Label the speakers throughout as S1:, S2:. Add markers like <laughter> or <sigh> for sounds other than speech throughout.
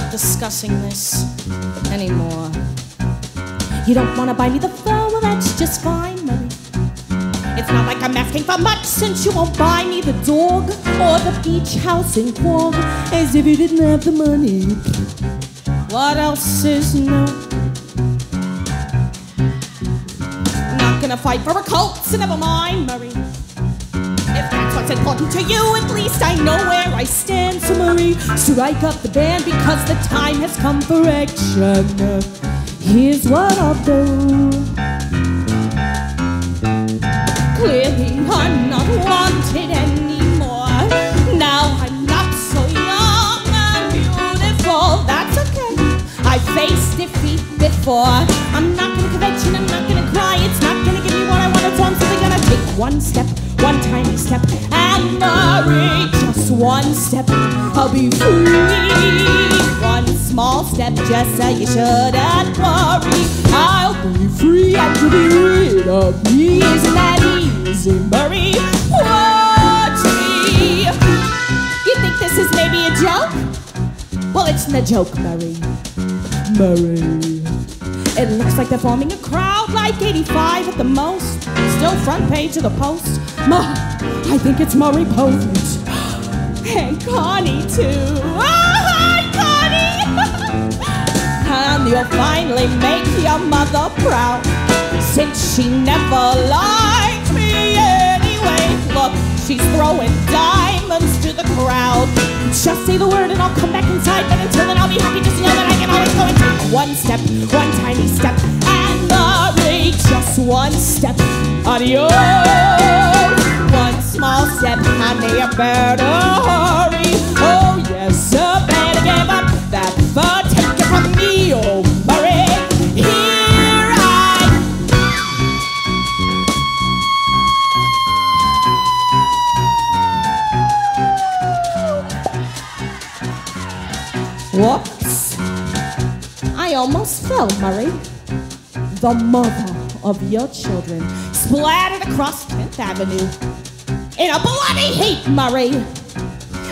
S1: not discussing this anymore. You don't want to buy me the fur, well, that's just fine, Murray. It's not like I'm asking for much since you won't buy me the dog or the beach house in Quogue as if you didn't have the money. What else is no? I'm not gonna fight for a cult, so never mind, Murray. That's what's important to you, at least I know where I stand. So, Murray, strike up the band because the time has come for action. Here's what I'll do. Clearly, I'm not wanted anymore. Now I'm not so young and beautiful. That's okay. I faced defeat before. I'm not gonna convention, I'm not gonna cry. It's not gonna give me what I want. So I'm simply gonna take one step, one tiny step, and Murray, just one step. I'll be free. One small step, just so you shouldn't worry. I'll be free and you'll be rid of me. Isn't that easy, Murray? Watchy. You think this is maybe a joke? Well, it's no joke, Murray. Murray. It looks like they're forming a crowd like 85 at the most. Still front page of the post. Ma, I think it's Maury Povich. <gasps> And Connie, too. Oh, hi, Connie! <laughs> and you'll finally make your mother proud. Since she never liked me anyway. Look, she's throwing diamonds to the crowd. Just say the word and I'll come back inside. But until then, I'll be happy just to know that I can always go take one step, one tiny step, and Murray, just one step. Adios. One small step, honey, you better hurry. Oh, yes, you better give up that fur. Take it from me, oh, Murray. Here I Whoops. I almost fell, Murray. The mother of your children splattered across 10th Avenue in a bloody heap, Murray.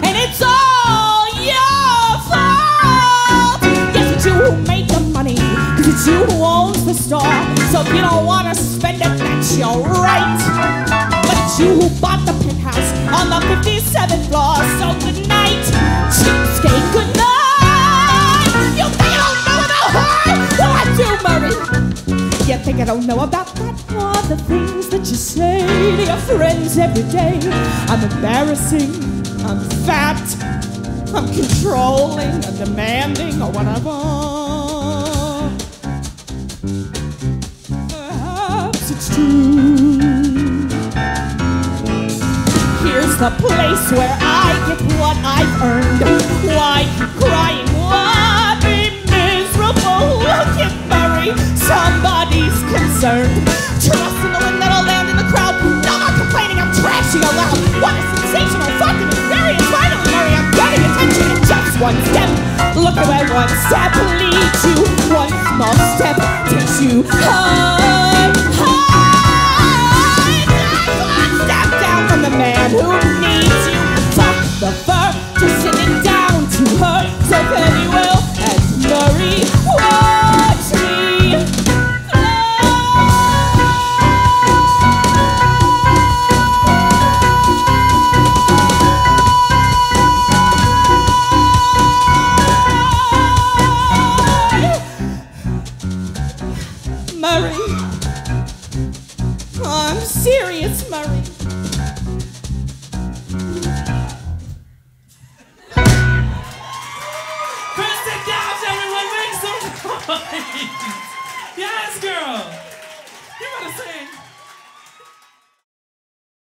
S1: And it's all your fault. Yes, it's you who made the money, because it's you who owns the store. So if you don't want to spend it, that's your right. But it's you who bought the penthouse on the 57th floor. Murray. You think I don't know about that? All the things that you say to your friends every day. I'm embarrassing, I'm fat, I'm controlling, I'm demanding, or whatever. Perhaps it's true. Here's the place where I get what I've earned. Why one step leads you. One small step takes you high, high. One step down from the man who needs you. Fuck the fur, serious, Murray.
S2: Kristin Dausch, everyone, make some <laughs> noise! Yes, girl! You better sing.